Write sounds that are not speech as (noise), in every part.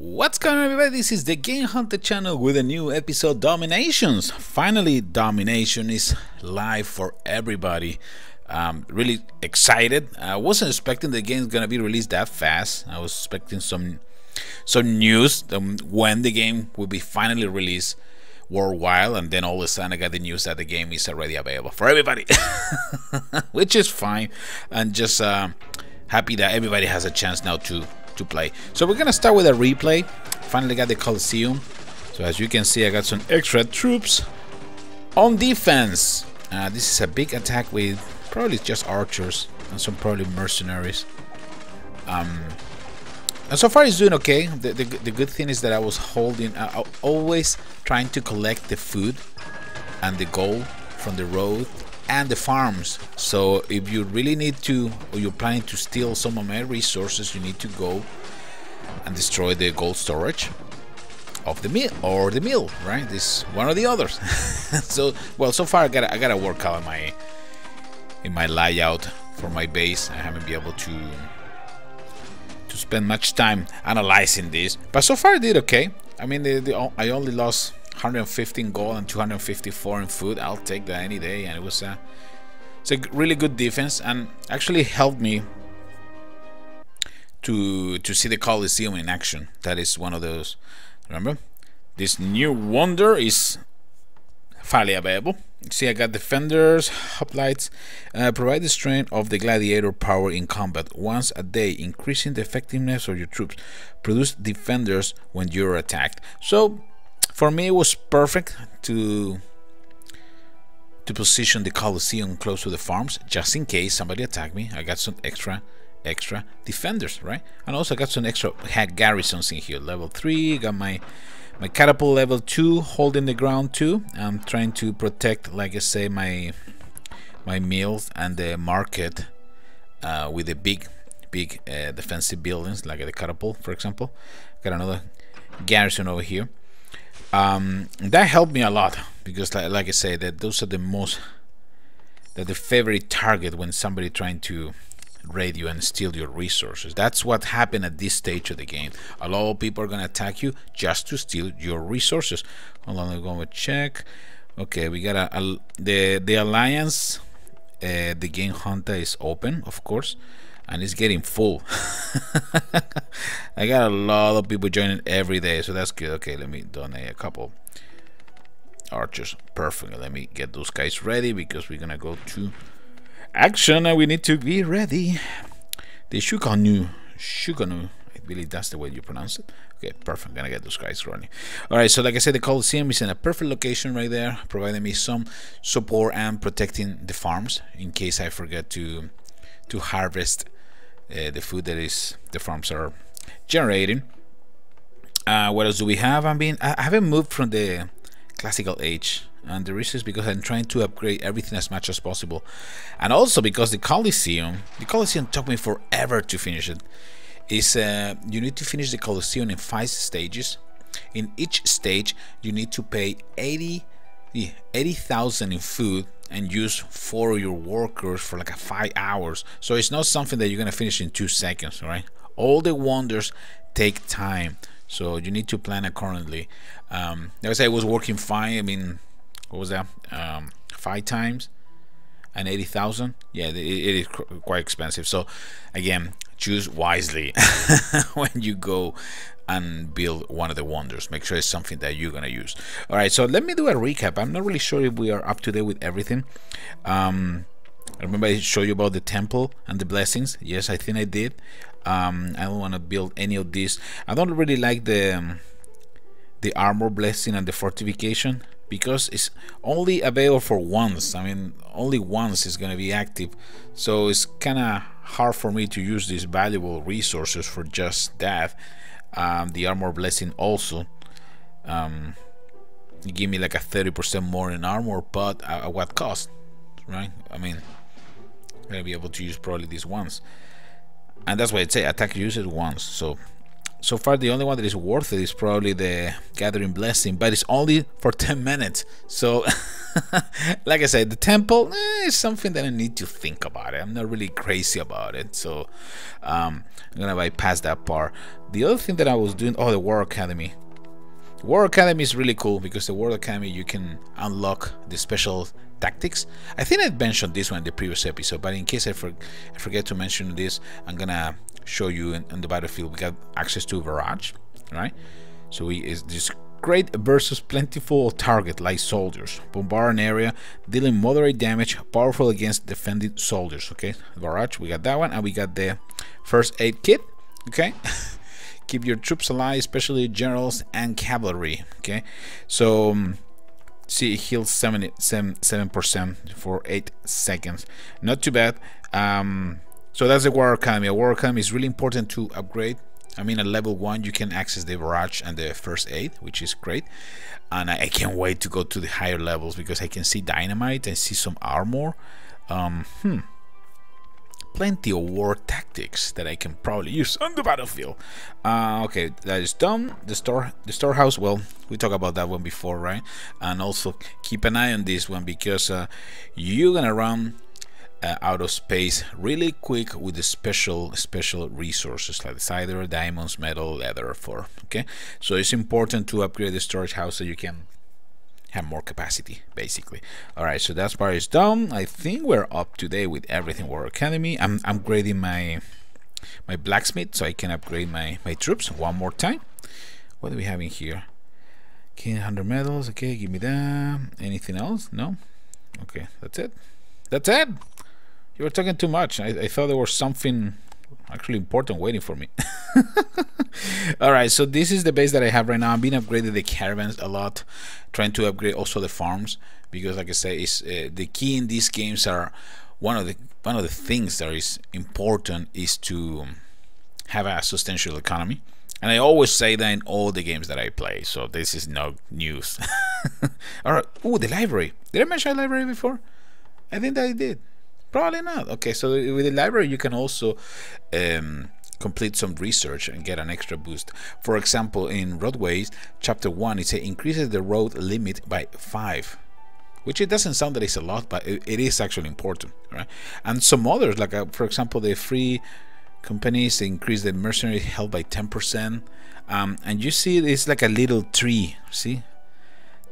What's going on everybody? This is the Game Hunter channel with a new episode Dominations. Finally Domination is live for everybody. Um, really excited. I wasn't expecting the game is gonna be released that fast. I was expecting some some news when the game will be finally released worldwide and then all of a sudden I got the news that the game is already available for everybody (laughs) which is fine and just uh, happy that everybody has a chance now to to play. So we're gonna start with a replay. Finally got the Coliseum. So as you can see, I got some extra troops on defense. Uh, this is a big attack with probably just archers and some probably mercenaries. Um, and so far it's doing okay. The, the, the good thing is that I was holding, uh, always trying to collect the food and the gold from the road and the farms. So if you really need to, or you're planning to steal some of my resources, you need to go and destroy the gold storage of the mill or the mill, right? This one or the others. (laughs) so well, so far I got I gotta work out my in my layout for my base. I haven't been able to to spend much time analyzing this, but so far I did okay. I mean, the, the, I only lost 115 gold and 254 in food. I'll take that any day. And it was a, it's a really good defense and actually helped me to to see the Coliseum in action. That is one of those. Remember, this new wonder is finally available. See, I got defenders, hoplites, uh, provide the strength of the gladiator power in combat once a day, increasing the effectiveness of your troops. Produce defenders when you're attacked. So for me, it was perfect to to position the Colosseum close to the farms, just in case somebody attacked me. I got some extra extra defenders, right? And also I got some extra had garrisons in here. Level 3, got my my catapult level 2 holding the ground too. I'm trying to protect, like I say, my my mills and the market uh, with the big big uh, defensive buildings like the catapult for example. Got another garrison over here um, that helped me a lot because like, like I say that those are the most that the favorite target when somebody trying to raid you and steal your resources. That's what happened at this stage of the game. A lot of people are gonna attack you just to steal your resources. Hold on I'm gonna check. Okay we got a, a the the alliance uh, the game hunter is open of course and it's getting full. (laughs) I got a lot of people joining every day, so that's good. Okay, let me donate a couple archers. Perfect. Let me get those guys ready because we're gonna go to action and we need to be ready. The Shukanu, Shukanu, I believe that's the way you pronounce it. Okay, perfect. I'm gonna get those guys running. All right, so like I said, the Coliseum is in a perfect location right there, providing me some support and protecting the farms in case I forget to to harvest uh, the food that is the farms are generating. Uh, what else do we have? I mean, I haven't moved from the classical age, and the reason is because I'm trying to upgrade everything as much as possible, and also because the Coliseum, the Coliseum took me forever to finish it. Is uh, you need to finish the Coliseum in five stages. In each stage, you need to pay 80 80,000 in food and use four of your workers for like a five hours. So it's not something that you're gonna finish in two seconds right all the wonders take time. So you need to plan accordingly. Um like i said it was working fine i mean what was that? Um five times? And 80,000 yeah it, it is quite expensive. So again choose wisely (laughs) when you go and build one of the wonders. Make sure it's something that you're gonna use. All right so let me do a recap. I'm not really sure if we are up to date with everything. Um remember I showed you about the temple and the blessings? Yes I think I did. Um, I don't want to build any of these I don't really like the um, the armor blessing and the fortification because it's only available for once. I mean only once is gonna be active. So it's kinda hard for me to use these valuable resources for just that um, the armor blessing also um, give me like a 30% more in armor but at what cost right? I mean I'm gonna be able to use probably this once and that's why I say attack use it once so so far the only one that is worth it is probably the gathering blessing but it's only for 10 minutes. So (laughs) like i said the temple eh, is something that i need to think about it. I'm not really crazy about it so um, i'm gonna bypass that part. The other thing that i was doing oh the war academy war academy is really cool because the war academy you can unlock the special tactics. I think i mentioned this one in the previous episode but in case i, for, I forget to mention this i'm gonna show you in, in the battlefield. We got access to barrage right? So we is this great versus plentiful target like soldiers. Bombard an area dealing moderate damage powerful against defending soldiers okay? Barrage we got that one and we got the first aid kit okay (laughs) keep your troops alive especially generals and cavalry okay so um, see it heals 77 percent for 8 seconds not too bad um, so that's the War Academy. A War Academy is really important to upgrade. I mean, at level 1 you can access the Barrage and the First Aid, which is great. And I, I can't wait to go to the higher levels because I can see Dynamite and see some armor. Um, hmm. Plenty of war tactics that I can probably use on the battlefield. Uh, okay, that is done. The store, the storehouse. Well, we talked about that one before, right? And also keep an eye on this one because uh, you're gonna run uh, out of space really quick with the special special resources like the cider diamonds metal leather for okay so it's important to upgrade the storage house so you can have more capacity basically. All right so that part is done. I think we're up to date with everything war academy. I'm upgrading my my blacksmith so i can upgrade my my troops one more time. What do we have in here? Okay 100 medals. Okay give me that. Anything else? No? Okay that's it. That's it! You were talking too much. I, I thought there was something actually important waiting for me. (laughs) All right, so this is the base that I have right now. I've been upgrading the caravans a lot, trying to upgrade also the farms because, like I say, is uh, the key in these games are one of the one of the things that is important is to have a substantial economy. And I always say that in all the games that I play, so this is no news. (laughs) all right. Oh, the library. Did I mention library before? I think that I did. Probably not. Okay, so with the library you can also um, complete some research and get an extra boost. For example, in roadways, chapter 1, it says increases the road limit by 5 which it doesn't sound that it's a lot, but it, it is actually important, right? And some others, like uh, for example, the free companies increase the mercenary health by 10%. Um, and you see, it's like a little tree, see?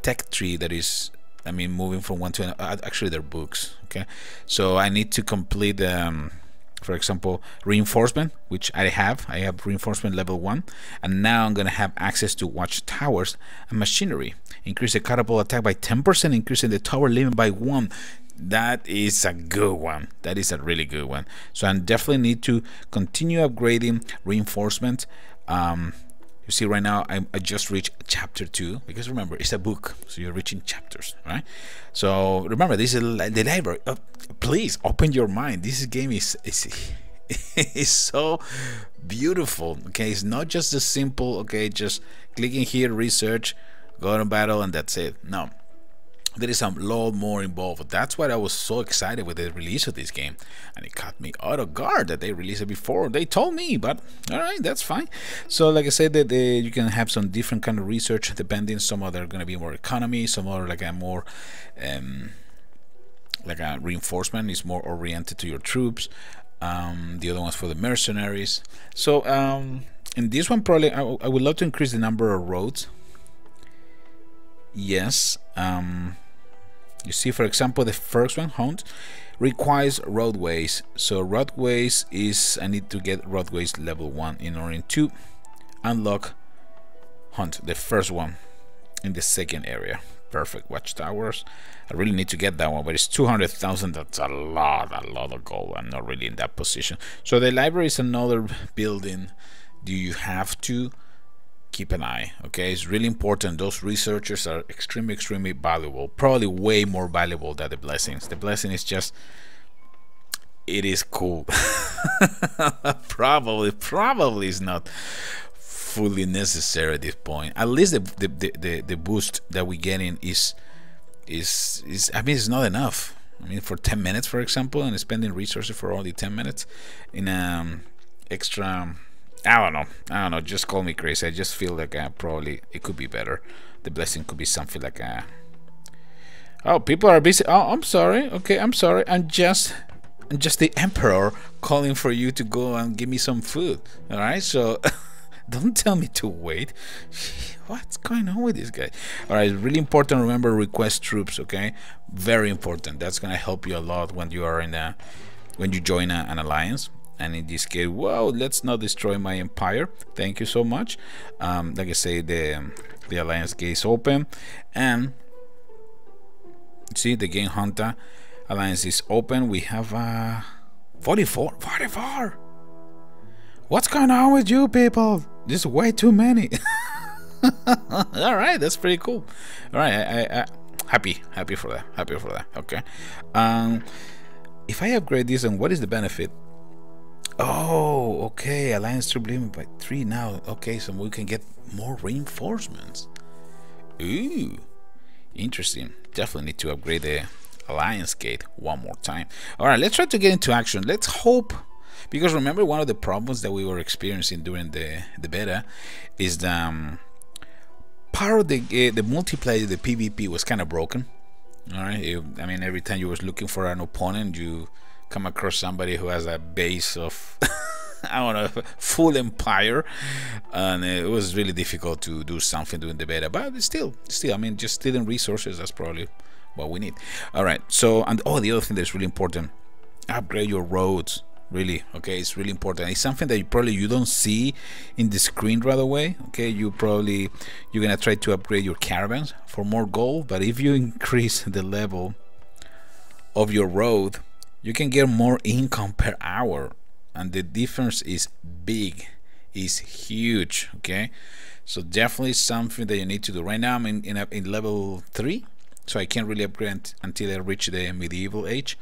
Tech tree that is I mean moving from one to another uh, actually they're books okay? So I need to complete um, for example reinforcement which I have. I have reinforcement level 1 and now I'm gonna have access to watch towers and machinery. Increase the catapult attack by 10% increasing the tower limit by 1 that is a good one. That is a really good one. So I definitely need to continue upgrading reinforcement um, you see right now I'm, i just reached chapter 2 because remember it's a book so you're reaching chapters right? So remember this is the library. Uh, please open your mind. This game is, is (laughs) is so beautiful okay? It's not just a simple okay just clicking here research go to battle and that's it. No there is a lot more involved. That's why I was so excited with the release of this game. And it caught me out of guard that they released it before. They told me, but alright, that's fine. So like I said, that you can have some different kind of research depending. Some are going to be more economy, some other like a more um, like a reinforcement is more oriented to your troops. Um, the other one's for the mercenaries. So um, in this one, probably I, I would love to increase the number of roads yes um, you see, for example, the first one, hunt, requires roadways. So roadways is, I need to get roadways level 1 in order to unlock hunt, the first one in the second area. Perfect, watchtowers. I really need to get that one, but it's 200,000. That's a lot, a lot of gold. I'm not really in that position. So the library is another building. Do you have to keep an eye okay? It's really important. Those researchers are extremely extremely valuable probably way more valuable than the blessings. The blessing is just it is cool. (laughs) Probably probably is not fully necessary at this point. At least the the, the, the, boost that we getting is is is i mean it's not enough. I mean for 10 minutes for example and spending resources for only 10 minutes in um extra I don't know. I don't know. Just call me crazy. I just feel like uh, probably it could be better. The blessing could be something like. Uh, oh, people are busy. Oh, I'm sorry. Okay, I'm sorry. I'm just, I'm just the emperor calling for you to go and give me some food. All right, so. (laughs) don't tell me to wait (laughs) what's going on with this guy all right really important remember request troops okay very important that's gonna help you a lot when you are in a when you join a, an alliance and in this case well let's not destroy my empire. Thank you so much. Um, like I say the the alliance gate is open. And see the game hunter alliance is open. We have uh 44 44 what's going on with you people? This is way too many. (laughs) All right that's pretty cool. All right I, I, I happy happy for that happy for that okay. Um if I upgrade this and what is the benefit Oh, okay. Alliance troop limit by three now. Okay, so we can get more reinforcements. Ooh, interesting. Definitely need to upgrade the Alliance gate one more time. All right, let's try to get into action. Let's hope, because remember one of the problems that we were experiencing during the the beta is the um, part of the uh, the multiplayer, the PvP was kind of broken. All right, it, I mean every time you was looking for an opponent, you come across somebody who has a base of (laughs) I don't know full empire and it was really difficult to do something during the beta but still still I mean just stealing resources that's probably what we need. All right so and oh the other thing that's really important upgrade your roads really okay it's really important. It's something that you probably you don't see in the screen right away okay you probably you're gonna try to upgrade your caravans for more gold but if you (laughs) increase the level of your road you can get more income per hour and the difference is big is huge okay? So definitely something that you need to do. Right now i'm in, in, a, in level 3 so i can't really upgrade until i reach the medieval age.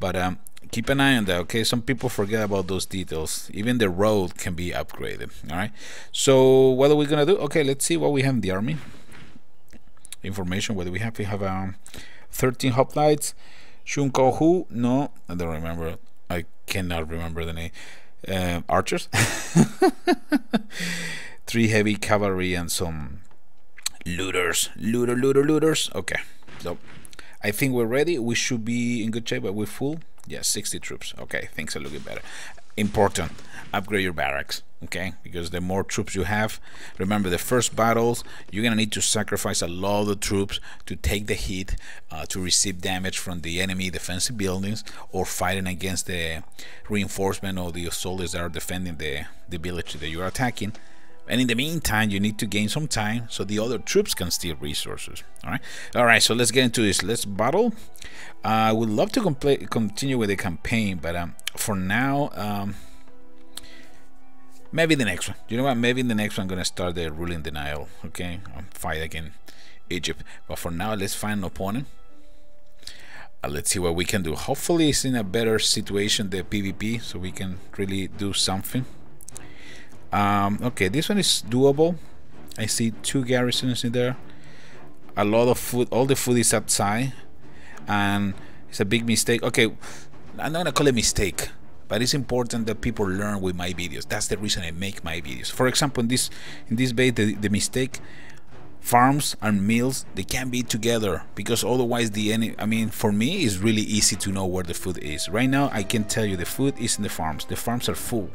But um, keep an eye on that okay? Some people forget about those details. Even the road can be upgraded all right so what are we gonna do? Okay let's see what we have in the army. Information what do we have? We have um 13 hoplites Shunkohu, no, I don't remember. I cannot remember the name. Uh, archers, (laughs) three heavy cavalry, and some looters. Looter, looter, looters. Okay, so I think we're ready. We should be in good shape. Are we full? Yeah, 60 troops. Okay, things are looking better. Important. Upgrade your barracks okay? Because the more troops you have remember the first battles you're gonna need to sacrifice a lot of troops to take the hit uh, to receive damage from the enemy defensive buildings or fighting against the reinforcement or the soldiers that are defending the the village that you're attacking. And in the meantime you need to gain some time so the other troops can steal resources all right? All right so let's get into this let's battle. Uh, I would love to continue with the campaign but um, for now um, Maybe the next one. You know what? Maybe in the next one I'm gonna start the ruling denial. Okay, I'll fight again Egypt. But for now, let's find an opponent. Uh, let's see what we can do. Hopefully, it's in a better situation the PvP, so we can really do something. Um, okay, this one is doable. I see two garrisons in there. A lot of food. All the food is outside, and it's a big mistake. Okay, I'm not gonna call it mistake but it's important that people learn with my videos. That's the reason i make my videos. For example in this in this way the, the mistake farms and mills they can't be together because otherwise the any i mean for me it's really easy to know where the food is. Right now i can tell you the food is in the farms. The farms are full.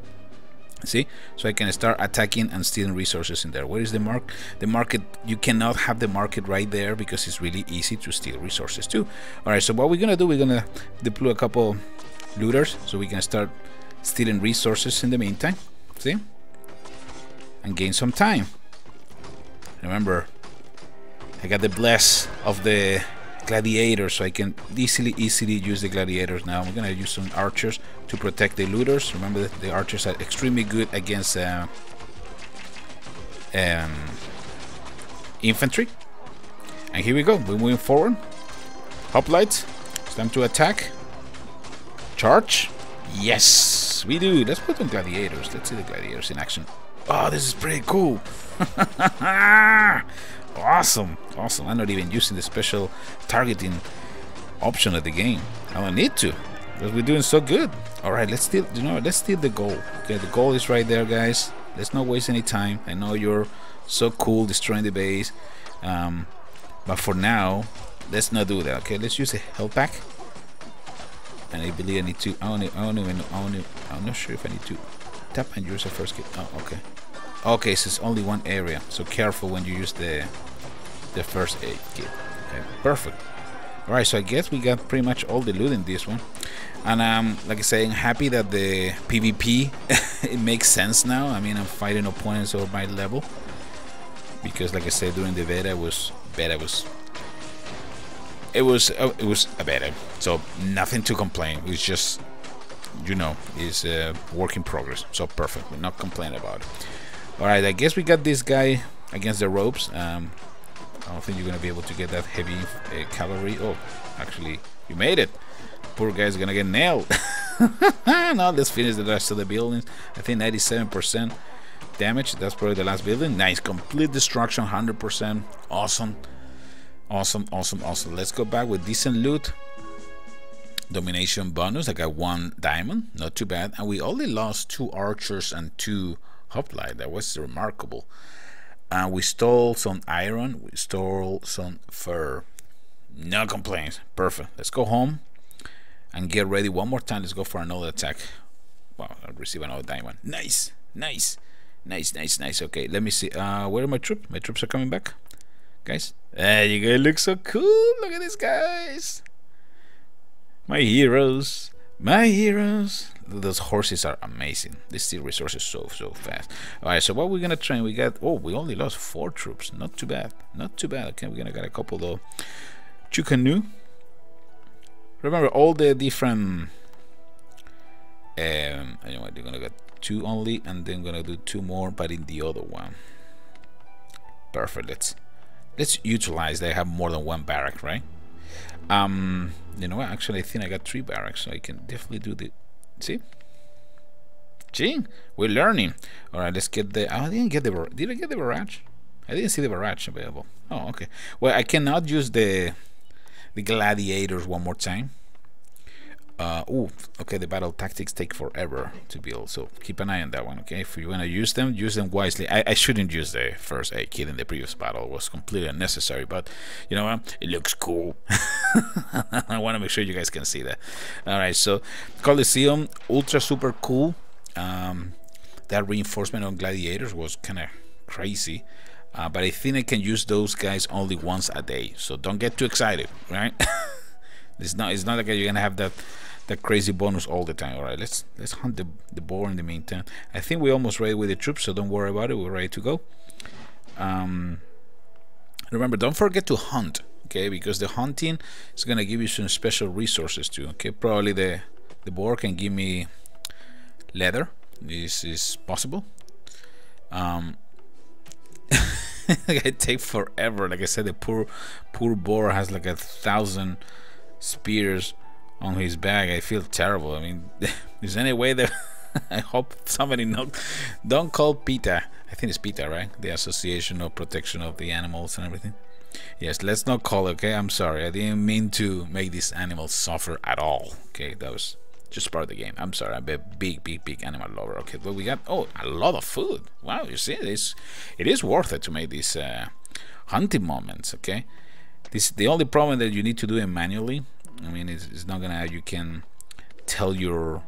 See? So i can start attacking and stealing resources in there. Where is the mark? The market you cannot have the market right there because it's really easy to steal resources too. All right so what we're gonna do we're gonna deploy a couple looters so we can start stealing resources in the meantime see? And gain some time. Remember I got the bless of the gladiator so I can easily easily use the gladiators now. I'm gonna use some archers to protect the looters. Remember the archers are extremely good against uh, um, infantry. And here we go. We're moving forward. Hoplites. It's time to attack Charge? Yes, we do. Let's put on gladiators. Let's see the gladiators in action. Oh, this is pretty cool. (laughs) awesome. Awesome. I'm not even using the special targeting option of the game. I don't need to because we're doing so good. All right, let's steal. You know, let's steal the goal. Okay, the goal is right there, guys. let's not waste any time I know you're so cool destroying the base um, but for now let's not do that okay let's use a health pack and I believe I need to I don't, I don't even I don't, I'm not sure if I need to tap and use a first kit oh okay. Okay so it's only one area so careful when you use the the first aid kit okay perfect. All right so I guess we got pretty much all the loot in this one. And um like I say I'm happy that the PvP (laughs) it makes sense now. I mean I'm fighting opponents over my level. Because like I said during the beta was beta was it was uh, it was a beta. So nothing to complain. It's just you know is a work in progress. So perfect. We're not complaining about it. All right I guess we got this guy against the ropes. Um, I don't think you're gonna be able to get that heavy uh, cavalry oh actually you made it. Poor guy's gonna get nailed. (laughs) Now let's finish the rest of the buildings I think 97% damage. That's probably the last building. Nice. Complete destruction 100% awesome awesome awesome awesome. Let's go back with decent loot. Domination bonus. I got one diamond. Not too bad. And we only lost two archers and two hoplite. That was remarkable. And we stole some iron. We stole some fur. No complaints. Perfect. Let's go home and get ready one more time. Let's go for another attack. Wow I'll receive another diamond. Nice nice Nice, nice, nice. Okay, let me see. Uh, where are my troops? My troops are coming back. Guys. There you go. Look so cool. Look at these guys. My heroes. My heroes. Those horses are amazing. They steal resources so, so fast. Alright, so what we're gonna train? We got... Oh, we only lost four troops. Not too bad. Not too bad. Okay, we're gonna get a couple though. Chukanu. Remember all the different... Um, anyway, they're gonna get two only and then gonna do two more but in the other one perfect let's let's utilize they have more than one barrack right? Um you know what? Actually I think I got three barracks so I can definitely do the see? See we're learning. All right let's get the oh, I didn't get the did I get the barrage? I didn't see the barrage available. Oh okay. Well I cannot use the the gladiators one more time uh, oh, okay, the battle tactics take forever to build, so keep an eye on that one, okay? If you want to use them, use them wisely. I, I shouldn't use the first aid kit in the previous battle. It was completely unnecessary, but you know what? It looks cool. (laughs) I want to make sure you guys can see that. Alright, so Coliseum, ultra super cool. Um, that reinforcement on gladiators was kind of crazy. Uh, but I think I can use those guys only once a day, so don't get too excited, right? (laughs) it's not it's not like you're gonna have that that crazy bonus all the time. All right, let's let's hunt the the boar in the meantime. I think we're almost ready with the troops, so don't worry about it. We're ready to go. Um, remember, don't forget to hunt. Okay, because the hunting is gonna give you some special resources too. Okay, probably the the boar can give me leather. This is possible. Um, (laughs) it take forever. Like I said, the poor poor boar has like a thousand spears on his back. I feel terrible. I mean, (laughs) is any way that (laughs) I hope somebody not don't call PETA. I think it's PETA, right? The Association of Protection of the Animals and everything. Yes, let's not call okay? I'm sorry. I didn't mean to make these animals suffer at all. Okay, that was just part of the game. I'm sorry. I'm a big, big, big animal lover. Okay, but we got oh a lot of food. Wow, you see, this? it is worth it to make these uh, hunting moments. Okay, this the only problem that you need to do it manually I mean, it's, it's not gonna. You can tell your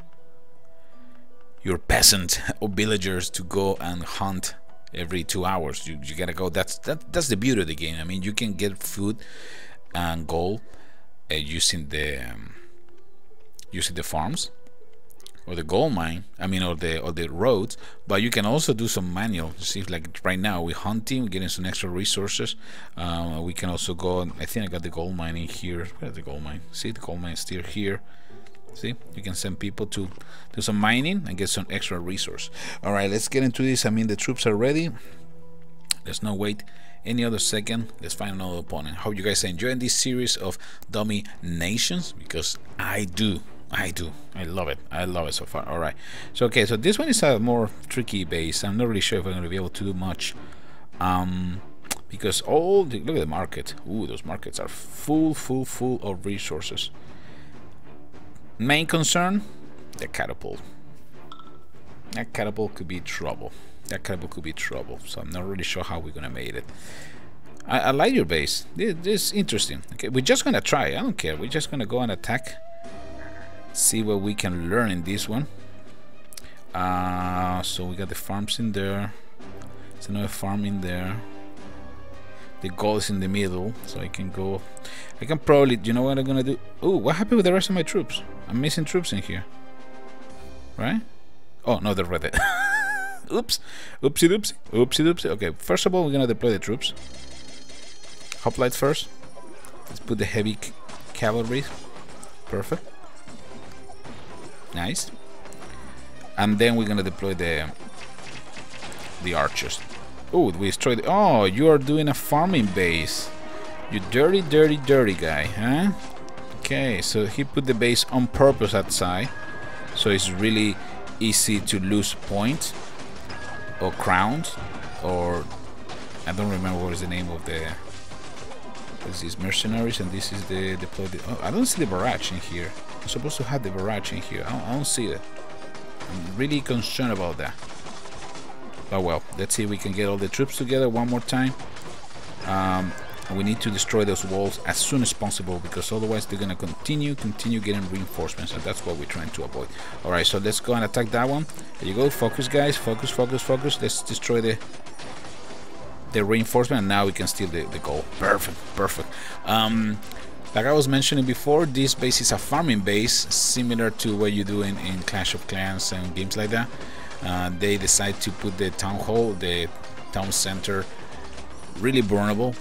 your peasant (laughs) or villagers to go and hunt every two hours. You, you gotta go. That's that. That's the beauty of the game. I mean, you can get food and gold uh, using the um, using the farms or the gold mine i mean or the or the roads but you can also do some manual. See if like right now we're hunting we're getting some extra resources. Uh, we can also go i think i got the gold mine in here. Where's the gold mine? See the gold mine is still here. See you can send people to do some mining and get some extra resource. All right let's get into this. I mean the troops are ready. Let's not wait. Any other second let's find another opponent. Hope you guys are enjoying this series of dummy nations because i do I do. I love it. I love it so far. All right. So okay. So this one is a more tricky base. I'm not really sure if I'm going to be able to do much. Um, because all the, look at the market. Ooh, those markets are full, full, full of resources. Main concern: the catapult. That catapult could be trouble. that cable could be trouble. So I'm not really sure how we're gonna make it. I, I like your base. This, this is interesting. Okay, we're just gonna try. I don't care. We're just gonna go and attack. See what we can learn in this one. Uh, so we got the farms in there. There's another farm in there. The goal is in the middle, so I can go. I can probably. You know what I'm gonna do? Oh, what happened with the rest of my troops? I'm missing troops in here. Right? Oh no, they're right (laughs) Oops. Oopsie doopsie. Oopsie doopsie. Okay, first of all, we're gonna deploy the troops. Hoplite first. Let's put the heavy cavalry. Perfect. Nice. And then we're gonna deploy the the archers. Oh, we destroyed. Oh, you are doing a farming base. You dirty, dirty, dirty guy, huh? Okay, so he put the base on purpose outside, so it's really easy to lose points or crowns or I don't remember what is the name of the this is mercenaries and this is the deploy the, oh, I don't see the barrage in here. I'm supposed to have the barrage in here. I don't, I don't see it. I'm really concerned about that. But well let's see if we can get all the troops together one more time. Um, we need to destroy those walls as soon as possible because otherwise they're gonna continue continue getting reinforcements and that's what we're trying to avoid. All right so let's go and attack that one. There you go. Focus guys. Focus focus focus. Let's destroy the the reinforcement and now we can steal the, the goal perfect perfect um, like I was mentioning before this base is a farming base similar to what you do in, in Clash of Clans and games like that uh, they decide to put the town hall the town center really vulnerable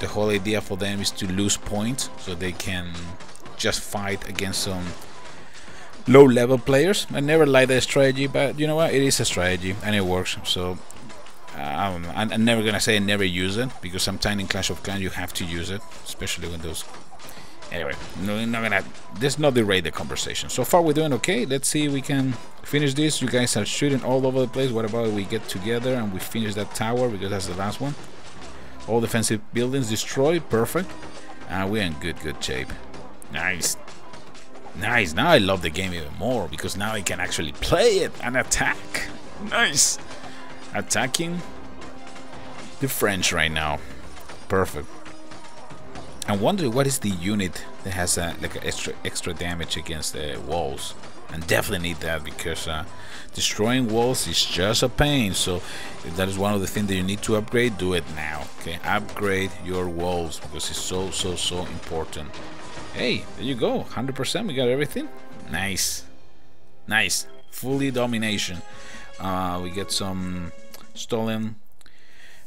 the whole idea for them is to lose points so they can just fight against some low level players. I never like that strategy, but you know what? It is a strategy and it works. So uh, I'm, I'm, never gonna say never use it because sometimes in Clash of Clans you have to use it, especially when those. Anyway, no, not gonna. This not derate the conversation. So far we're doing okay. Let's see if we can finish this. You guys are shooting all over the place. What about we get together and we finish that tower because that's the last one. All defensive buildings destroyed. Perfect. Uh, we're in good, good shape. Nice. Nice. Now I love the game even more because now I can actually play it and attack. Nice. Attacking the French right now. Perfect. I'm wondering what is the unit that has uh, like extra extra damage against the walls. And definitely need that because uh, destroying walls is just a pain. So if that is one of the things that you need to upgrade do it now. Okay upgrade your walls because it's so so so important. Hey there you go. 100% we got everything. Nice. Nice. Fully domination uh, we get some stolen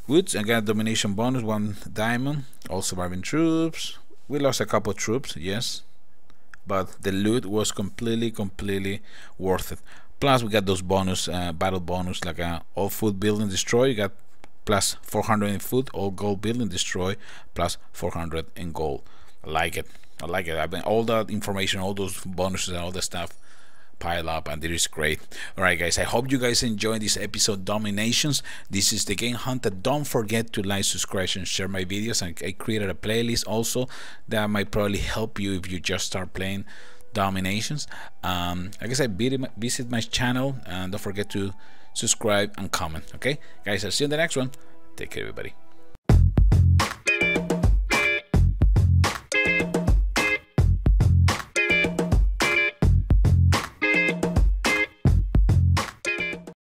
woods. I got domination bonus one diamond. All surviving troops. We lost a couple troops yes. But the loot was completely completely worth it. Plus we got those bonus uh, battle bonus like uh, all food building destroy you got plus 400 in food all gold building destroy plus 400 in gold. I like it. I like it. I've been all that information all those bonuses and all that stuff pile up and it is great. All right guys i hope you guys enjoyed this episode dominations. This is the game hunter don't forget to like subscribe and share my videos and I created a playlist also that might probably help you if you just start playing dominations. Um like i said visit my channel and don't forget to subscribe and comment okay? Guys i'll see you in the next one. Take care everybody